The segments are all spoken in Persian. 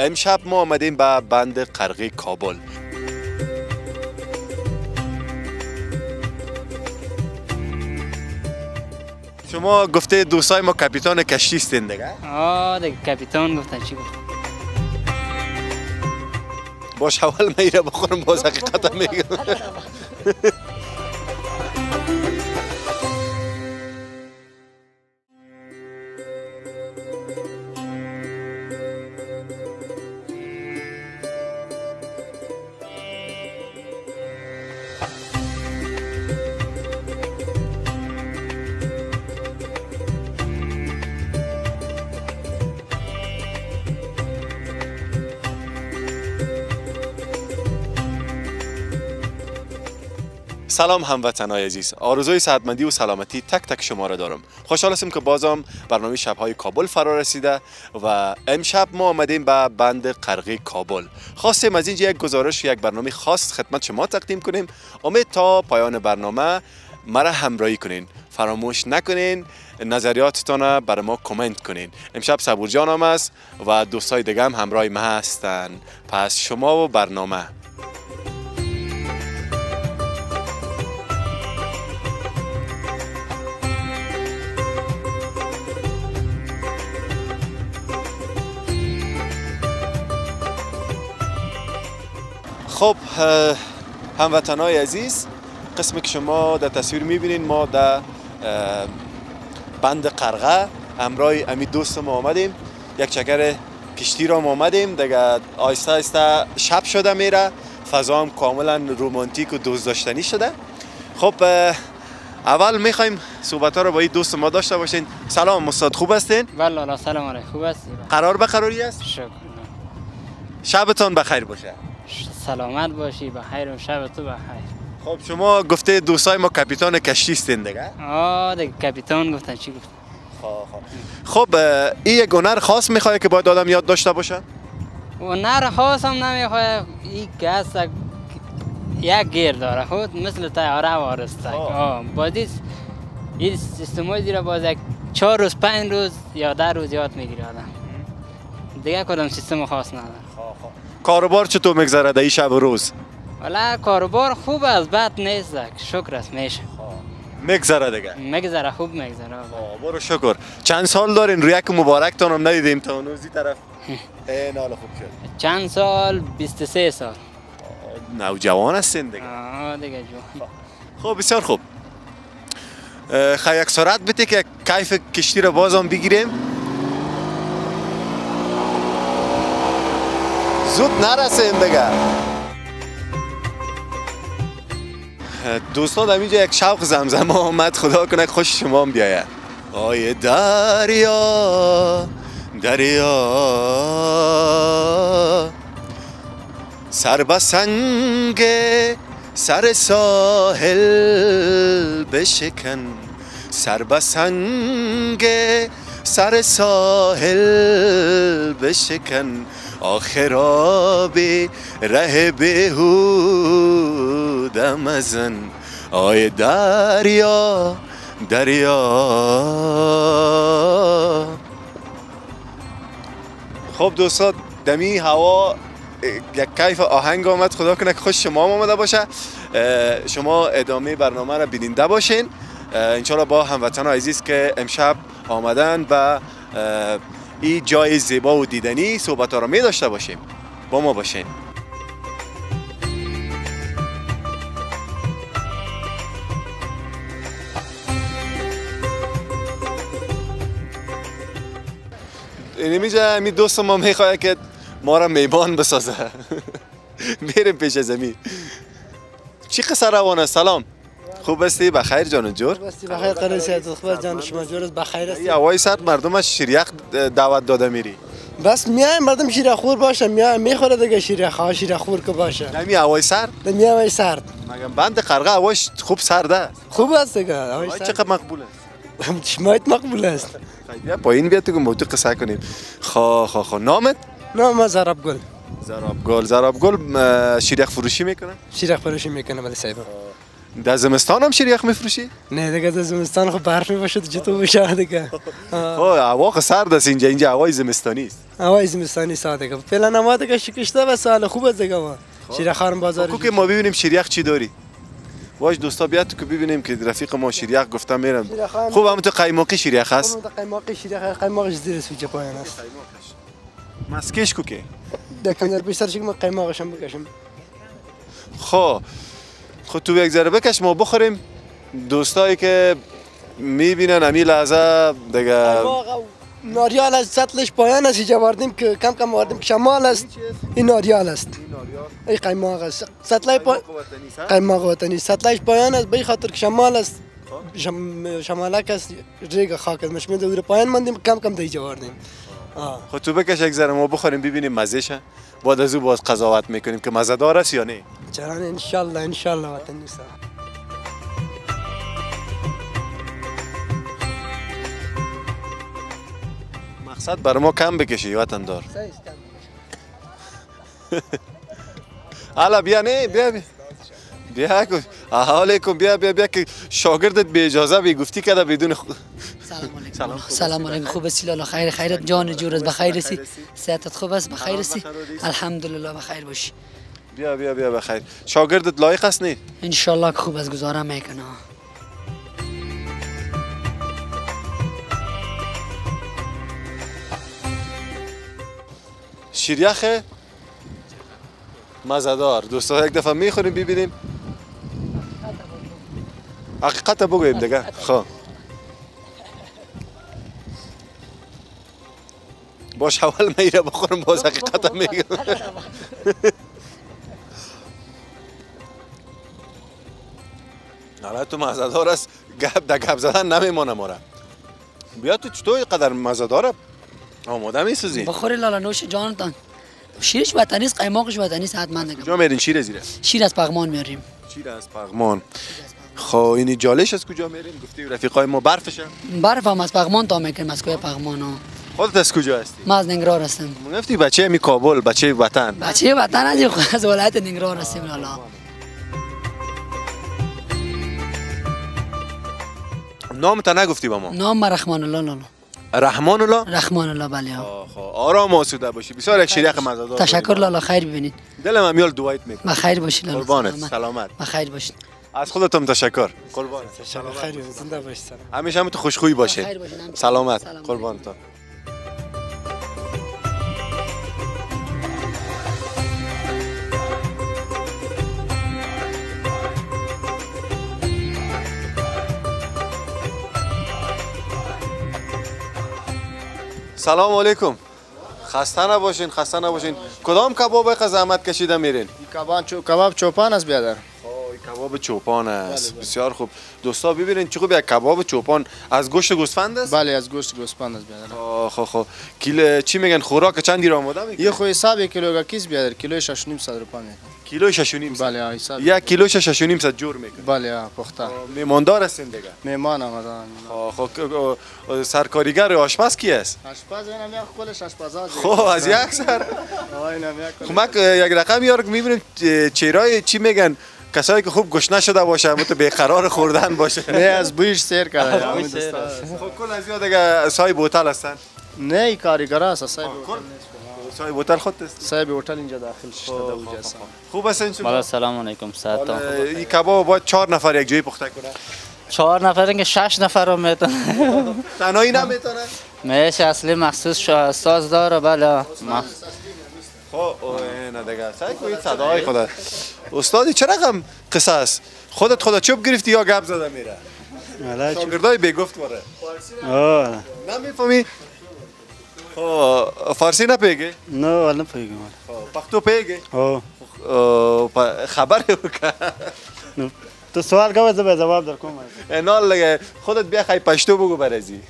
امشب ما آمدیم به بند قرقی کابل. شما گفته دوستای ما کپیتان کشتی هستین دیگه. آه دیگه کپیتان گفتن چی گفت باش اول میره بخورم باز حقیقتا میگم سلام هموطنای عزیز. آرزوی صحتمندی و سلامتی تک تک شما را دارم. خوشحال هستم که بازم برنامه شبهای کابل فرا رسیده و امشب ما آمدیم به بند قرقی کابل. خواستیم از اینجا یک گزارش یک برنامه خاص خدمت شما تقدیم کنیم. امید تا پایان برنامه مرا همراهی کنین. فراموش نکنین نظریاتتان را بر ما کامنت کنین. امشب صبور جان هم است و دوستای دیگه هم همراه ما هستن. پس شما و برنامه. خب اه، هموطنای عزیز قسمی که شما در تصویر می‌بینین ما در بند قرغه همراه امی دوست ما آمدیم یک چکر کشتی را ما آمدیم دیگه آیسته آیسته شب شده میره. فضا هم کاملا رومانتیک و دوست داشتنی شده. خب اول می‌خوایم صحبت ها رو با این دوست ما داشته باشین. سلام استاد خوب هستین؟ والله الله سلام علیکم. خوب هستی قرار به قراری است؟ شکر. شبتان بخیر باشه. سلامت باشی بخیر و شب تو بخیر خب شما گفته دوستای ما کپیتان کشتی هستین دیگه؟ آه دیگه کپیتان گفتن چی گفت خب اه، این یک هنر خاص می‌خواد که باید آدم یاد داشته باشه؟ و نر خاص هم نمی‌خواه این که هست یک گیر داره. خود مثل تیاره وارسته آه. آه بازی این سیستم های زیرا باز یک چهار روز پنج روز یا ده روز یاد می‌گیره آدم. دیگه کدام سیستم خاص نداره. کاروبار چطور میگذره در این شب و روز؟ ولی کاروبار خوب است بد نیست شکر است میشه. میگذره دیگه. میگذره خوب میگذره. برو شکر. چند سال دارین؟ روی یک مبارک تانم ندیدیم تا اون طرف. این حالا خوب شد. چند سال؟ 23 سال. نوجوان هستین دیگه. آه دیگه جو خب. بسیار خوب. خیلی یک سرعت بده که کیف کشتی رو بازم بگیریم. زود نرسیم دیگه دوستان در اینجا یک شوق زمزمه آمد. خدا کنه خوش شما بیاید آی دریا دریا. سر سنگ سر ساحل بشکن. سر سنگ سر ساحل بشکن. آخر آبی ره بهوده مزن آی دریا دریا. خب دوستان دمی هوا یک کیف آهنگ آمد. خدا کنه که خوش شما آمده باشه. شما ادامه برنامه را بیننده باشین. انشالله با هموطن عزیز که امشب آمدن و این جای زیبا و دیدنی صحبت ها را می داشته باشیم. با ما باشین. اینجا می دوست ما می‌خواه که ما را میبان بسازه. میریم پیش زمین. چی قصه روانه؟ سلام. خوب هستی بخیر جان و جور. بستی بخیر قرار سیادت خوب جان شما جور است. بخیر است. ای هوای سرد مردمش شیریخ دعوت داده میری. بس میایم مردم شیر خور باشه میایم می‌خوره دیگه شیر خواه شیر خور که باشه. نمی هوای سرد میایم سرد مگم بند قرقه هواش خوب سرده است. خوب است دیگه. هوای هوای. چقدر مقبول است؟ شمایت مقبول است. خیلی پایین بیا تو موضوع قصه کنیم. خا خا خا. نامت؟ نه ما زراب گل. زراب گل. زراب گل اه، شیریخ فروشی می‌کنه؟ شیر فروشی می‌کنه ولی صاحب در زمستان هم شیریخ میفروشی؟ نه دیگه در زمستان خب برف می‌باشه چطور بشه دیگه. خب هوا سرد است اینجا اینجا هوای زمستانی است. هوای زمستانی ساده که فعلا نما دیگه شکشته و سال خوب است دیگه ما. شیر خارم بازار کو که ما ببینیم شیریخ چی داری. واش دوستا بیاد تو که ببینیم که رفیق ما شیریخ گفتم میرم. شیریخ خوب هم تو قیماقی شیریخ هست خب قیماق شیر قیماقش زیر سوچه پایان است. مسکش کو که دکان در بیشتر شکم ما قیماقش هم بکشم خب خب تو یک ذره بکش ما بخوریم. دوستایی که می‌بینن امی لحظه دیگه. ناریال است سطلش پایان است. اینجا واردیم که کم کم واردیم. که شمال است. این ناریال است. این قیماق است سطلای پا... قیماق وطنی. سطلش پایان است. به خاطر که شمال است. شم... شمالک است. ریگ خاک است. مشمید دور پایان ماندیم. کم کم دیجا واردیم. آه. خب تو بکش یک ذره ما بخوریم. ببینیم مزهشه بعد از او باز قضاوت می‌کنیم که مزه دار است یا نه. چرا انشالله انشالله وطنی است مقصد بر ما کم بکشی وطن دار حالا بیا نه بیا بیا بیا کو علیکم بیا بیا بیا که شاگردت به اجازه بی گفتی کده بدون خود سلام علیکم سلام. سلام علیکم خوب است لالا خیر خیرت جان جورت بخیر هستی صحتت خوب است بخیر هستی الحمدلله بخیر باشی بیا بیا بیا بخیر. شاگردت لایق است نه ان که خوب است گزارم می‌کنه. شیریخ مزدار دوستا یک دفعه می‌خوریم ببینیم. حقیقت بگویم دیگه. خب. باش اول میره بخورم باز حقیقت میگم. حالا تو مزدار است. گپ در گپ زدن نمیمانه ما را بیا تو چطور اینقدر مزداره آماده میسوزی بخوری لالا نوش جانتان شیرش وطنی است قیماقش وطنی است حتما کجا میرین؟ شیر زیره. شیر از پغمان میاریم. شیر از پغمان. خب این جالش از کجا میرین؟ گفتی رفیقای ما برفشه. برف هم از پغمان تا می‌کنیم از کوه پغمان ها خودت از کجا هستی؟ ما از ننگرهار هستم من گفتی بچه می کابل بچه وطن. بچه وطن از از ولایت ننگرهار هستیم لالا. نام تا نگفتی با ما. نام ما رحمان الله لالا رحمان الله رحمان الله بله خب. آرام آسوده باشی. بسیار یک شیریخ مزدار تشکر لالا خیر ببینید. دلم هم یال دوایت می‌کنم. بخیر باشی لالا قربانت سلامت. سلامت. بخیر باشید از خودتم تشکر. قربانت. خیر زنده باشی همیشه هم تو خوشخویی باشه. سلامت. سلام. قربان تو سلام علیکم. خسته نباشین خسته نباشین. کدام کباب یک زحمت کشیده میرین؟ کباب چو کباب چوپان است بیادر. کباب چوپان است. بسیار خوب. دوستا ببینید چه خوب یک کباب چوپان از گوشت گوسفند است؟ بله از گوشت گوسپند است بیادر. خب خب کیل چی میگن؟ خوراک چند آماده میگن یه خو حساب یک کیلو کیس بیادر؟ کیلو 6 نیم صد روپیه کیلو شش و نیم صد. بله ها، حساب یک کیلو شش و نیم صد جور میکن بله پخته. میماندار هستین دیگه. میمان آمدن آه، خب اه، اه، سرکاریگر آشپز کی است آشپز اینم یک کلش آشپز ها خب از یک سر. اینم یک خب من که یک رقم یار می‌بینیم چهرهای چی میگن؟ کسایی که خوب گشنه شده باشه مت بیقرار خوردن باشه. نه از بویش سیر کرده. خب. کل از یاد دیگه سای بوتل هستن. نه ای کارگر است سای بوتل خود است صاحب هتل اینجا داخل شده اونجا است خوب هستین شما بالا سلام علیکم. ساعت این کباب باید چهار نفر یک جایی پخته کنه. چهار نفر که شش نفر رو می‌تونه. تنهایی نمی‌تونه؟ میشه اصلی مخصوص ساز داره بله. خب اوه، نه دیگه. سعی کنید صدای خدا استادی چه رقم قصه است؟ خودت خدا چوب گرفتی یا گپ زده میره شاگردای بگفت وره نمی‌فهمی؟ فارسی نه ولی پیگم خب پختو پیگه او خبر وکړه تو سوال کوه زه به جواب در کوم نه لگه خودت بیا خی پشتو بگو برازی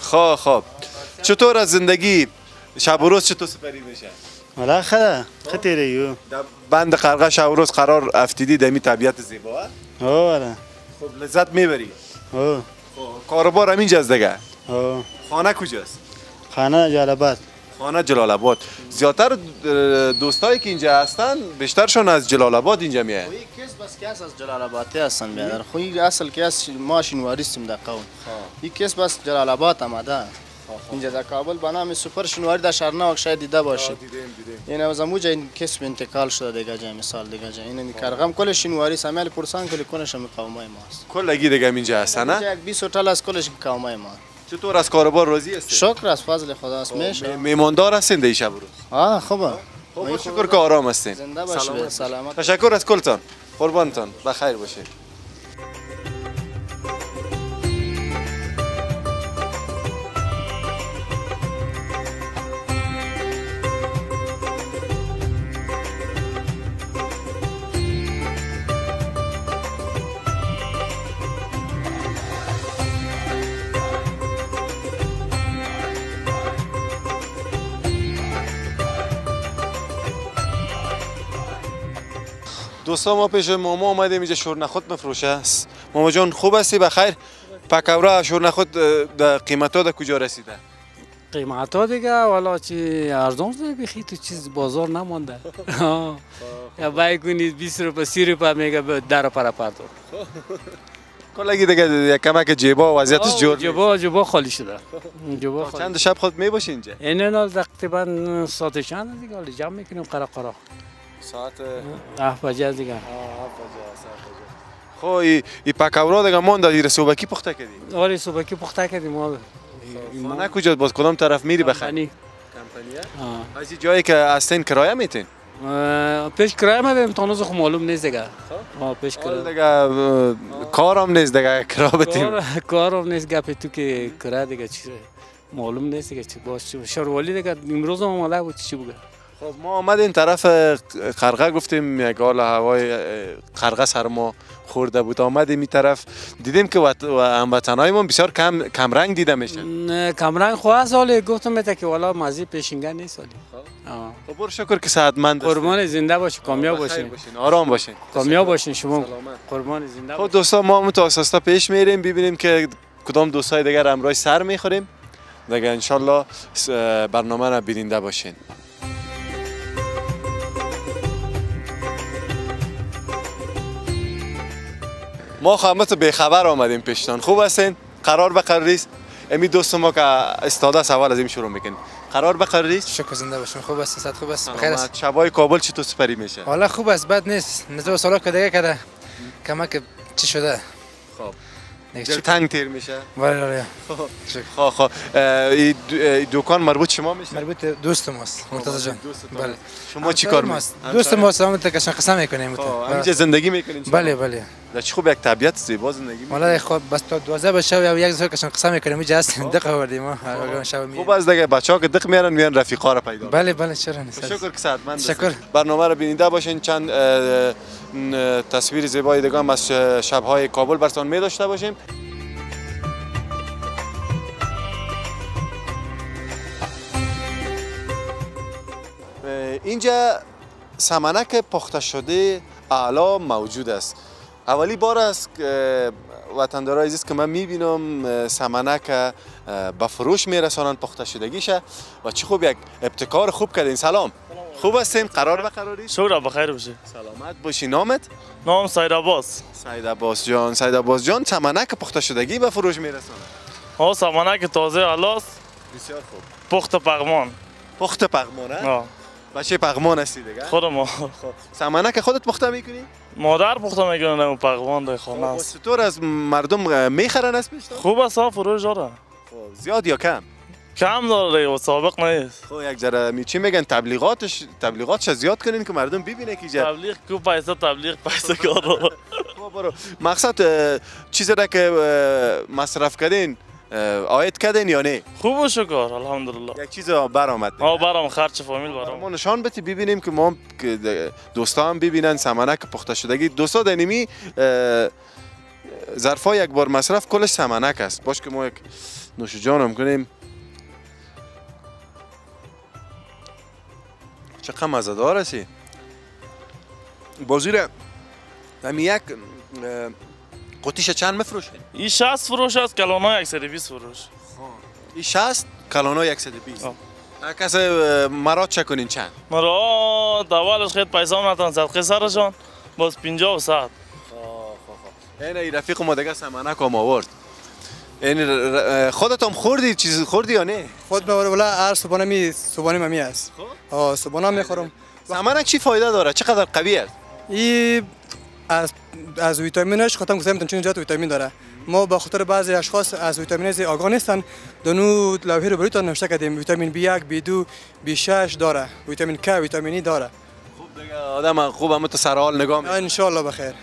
خب خب چطور از زندگی شب و روز چطور سپری میشه ولی خدا خطیره یو در بند قرقه شب و روز قرار افتیدی دمی طبیعت زیبا او ولی خب لذت می‌بری او کاروبار همینجاست دیگه او خانه کجاست؟ خانه جالبات خانه جلال آباد زیادتر اه، دوستایی که اینجا هستن بیشترشون از جلال آباد اینجا میاین این کس بس کس از جلال آبادی هستن بیادر خو این اصل کس ما شنواری سیم در قوم. این کس بس جلال آباد آمده اینجا در کابل به نام سوپر شنواری در شهرناک شاید دیده باشید این از اموجا این کسب انتقال شده دیگه جای مثال دیگه جای این کرغم. کل شنواری سامیل پرسان کلی کنش قومای ماست. کلگی دیگه اینجا هستن اینجا نه؟ یک 20 هتل از کلش قومای ما. چطور از کاربار راضی هستی؟ شکر از فضل خدا است میشه میماندار هستین در شب روز. آه خوبه. خب شکر که آرام هستین. زنده باشی سلامت تشکر از کلتان. قربانتان. بخیر باشید دوستان ما پیش ماما آمدیم اینجا شورنخود مفروشه است. ماما جان خوب هستی؟ بخیر. پکورا شورنخود در قیمت ها در کجا رسیده؟ قیمت ها دیگه والا چی ارزان شده بخی تو چیز بازار نمانده. یا بای کنید 20 روپه 30 روپه میگه به در پر پردو کلگی دیگه یک کمک جیبا وضعیتش جور جبا جبا خالی شده. نیست. خالی. چند شب خود می باشی اینجا؟ این نال تقریبا ساعت چند دیگه؟ جمع می‌کنیم قرا قرا. ساعت ده بجه دیگه. خو ای ای پکورا دیگه مان در رسوبکی پخته کردی؟ آره صبح که پخته کردیم ما خانه کجا باز کدام طرف میری کمپنی کمپانیه. از جایی که هستین کرایه میتین؟ پیش کرایه ما بیم تانوز خو معلوم نیست دیگه. آه پیش حال کرایه دیگه اه، کارم نیست دیگه کرا بتیم. کار کارم نیست گپی تو که کرایه دیگه چی معلوم نیست دیگه چی باش شروالی دیگه امروز هم اومده بود چی بگه؟ خب ما آمدیم طرف قرقه گفتیم یک حال هوای قرقه سر ما خورده بود. آمدیم این طرف دیدیم که هموطنهای ما بسیار کم کم رنگ دیده میشن نه، کمرنگ خواه سالی گفتم بهت که والا مزی پیشینگه نیست سالی آه. خب برو شکر که هستین. قربان زنده باشی کامیاب بخیر باشین آرام باشین. کامیاب باشین شما. قربان زنده خب دوستان ما هم تا آساستا پیش میریم ببینیم که کدام دوستای دیگر امرای سر می‌خوریم. دیگه انشالله برنامه را بیننده باشین. ما خامت بیخبر آمدیم پیشتان خوب هستین؟ قرار به قراری است امی دوست ما که استاده است اول از این شروع می‌کنیم. قرار به قراری است شکر زنده باشین خوب است صد خوب است بخیر است. شبای کابل چطور سپری میشه؟ حالا خوب است بد نیست. نظر سالا که دیگه کرده. کمک چی شده؟ خب. دل چی- تنگ تیر میشه. بله بله خب خب. این دکان مربوط شما میشه؟ مربوط دوست ماست مرتضی جان. بله. شما چی همسایه؟ کار ماست. دوست ماست هم تکشن قسم می‌کنیم. خب، همینجا زندگی می‌کنین شما؟ بله بله. در چه خوب یک طبیعت زیبا زندگی حالا خب بس تا 12 بشه یا یک سال کشن قسم می‌کنیم. اینجا هستیم. دقیقه آوردیم. ما شب خوب از دیگه بچه ها که دق میارن میان رفیقا را پیدا بله بله چرا نیست. شکر که صحتمند شکر. هستین. برنامه را بیننده باشین. چند تصویر زیبای دیگه هم از ش- شبهای کابل براتون می داشته باشیم. اینجا سمنک پخته شده اعلا موجود است. اولی بار است که وطندارای عزیز که من می‌بینم سمنک به فروش میرسانند پخته شدگیشه و چه خوب یک ابتکار خوب کردین. سلام. خوب هستین؟ قرار به قراری؟ شکر بخیر باشی سلامت باشی. نامت؟ نام سید عباس. سید عباس جان. سید عباس جان سمنک پخته شدگی به فروش میرسانند. ها سمنک تازه علاس بسیار خوب. پخت پغمان. پخت پغمانه آه. بچه پغمان هستی دیگه؟ خود ما سمنک خودت پخته می‌کنی؟ مادر پخته می‌کنه اون پغمان در خانه خب، است چطور از مردم می‌خرن پیشتان خوب است فروش داره خب، زیاد یا کم؟ کم داره و سابق نیست. خب یک ذره می چی میگن تبلیغاتش تبلیغاتش زیاد کنین که مردم ببینه که جا تبلیغ کو پیسه تبلیغ پیسه کار داره. خب برو. مقصد چیزی را که مصرف کردین آید کردین یا نه؟ خوب و شکر الحمدلله. یک چیز برآمد ها برام خرچ فامیل برام. ما نشان بتی ببینیم که ما دوستا هم ببینن سمنک پخته شدگی دوستا در نمی ظرفا یک بار مصرف کلش سمنک است. باش که ما یک نوش جان هم کنیم چقدر مزدار هستی؟ بازی همی یک قطیش چند مفروشه این 60 فروش است کلونا 120 فروش. این 60 کلانا 120 آه. کس مرا چه کنین چند؟ مرا دوالش خیلی پیسا نتان صدقه سرشان باز پینجا و ساعت این ای رفیق ما دیگه سمنک هم آورد. ر- خودت هم خوردی چیز خوردی یا نه؟ خود به ولا هر صبحانه می صبحانه ممی است آه صبحانه می‌خورم سمنک چی فایده داره؟ چقدر قوی است؟ ای از از ویتامینش خاطر گفتم چون جات ویتامین داره. ما به خاطر بعضی اشخاص از ویتامین زی آگاه نیستن. دونو لوحه رو بریتون نوشته کردیم. ویتامین B1 B2 B6 داره. ویتامین K ویتامینی داره. دیگه آدم خوب هم تو سر حال نگاه ان شاء الله بخیر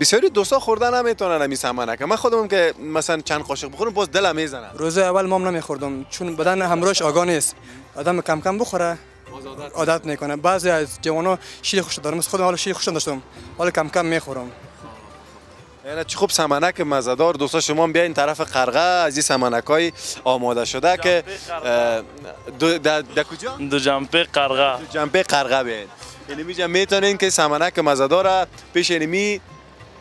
بسیاری دوستا خوردن نمی‌تونن همین سمنک من خودم که مثلا چند قاشق بخورم باز دلم می‌زنه. روز اول مام نمیخوردم چون بدن همراهش آگاه نیست. آدم کم کم بخوره. عادت می‌کنه. بعضی از جوانا شیر خوش دارم خودم حالا شیر خوش داشتم حالا کم کم می‌خورم. یعنی چه خوب سمنک مزدار دوستا شما بیاین طرف قرغه از این سمنک های آماده شده که دو- در کجا؟ دو جنبه قرغه دو جنبه قرغه بیاین. یعنی میجا می‌تونین که سمنک مزدار پیش اینمی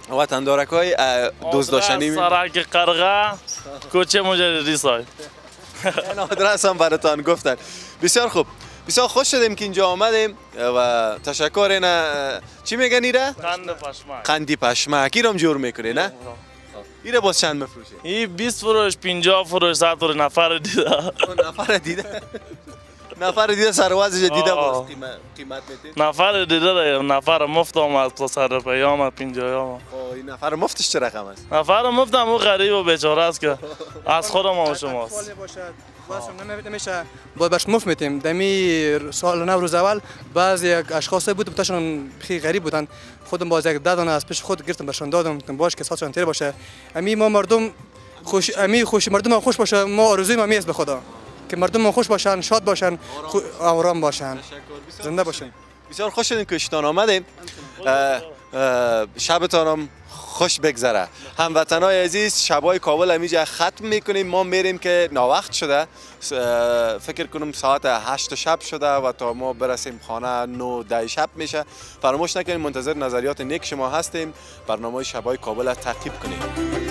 وطندارک های دوست داشتنی می- سرک قرغه کوچه مجردی سای این آدرس هم براتان گفتن. بسیار خوب. بسیار خوش شدیم که اینجا آمدیم و تشکر اینا چی میگن ایره؟ قند پشمک قندی پشمک ایرم جور می‌کنه نه؟ ایره باز چند مفروشه؟ این 20 فروش 50 فروش 100 فروش نفر دیده نفر دیده نفر دیده سروازش دیده آه. باز قیمت میتین نفر دیده ده نفر مفت آمد تصرف آمد 50 آمد این نفر مفتش چه رقم است؟ نفر مفت هم او غریب و بیچاره است که از خودم و شماست. نمیشه با بهش مفت میتیم. دمی سال نو روز اول بعضی اشخاص بود بتاشون خیلی غریب بودن. خودم باز یک دادن از پیش خود گرفتم بهشون دادم. باش که سالشون تیر باشه. امی ما مردم خوش امی خوش مردم ما خوش باشه ما آرزوی ما میست به خدا. که مردم ما خوش باشن شاد باشن آرام باشن. زنده باشن. بسیار خوش شدیم که اشتان آمدیم شبتان هم خوش بگذره. هموطنای عزیز شبای کابل همیجا ختم می‌کنیم. ما میریم که ناوقت شده. فکر کنم ساعت هشت شب شده و تا ما برسیم خانه نو ده شب میشه. فراموش نکنید منتظر نظریات نیک شما هستیم. برنامه شبای کابل را تعقیب کنید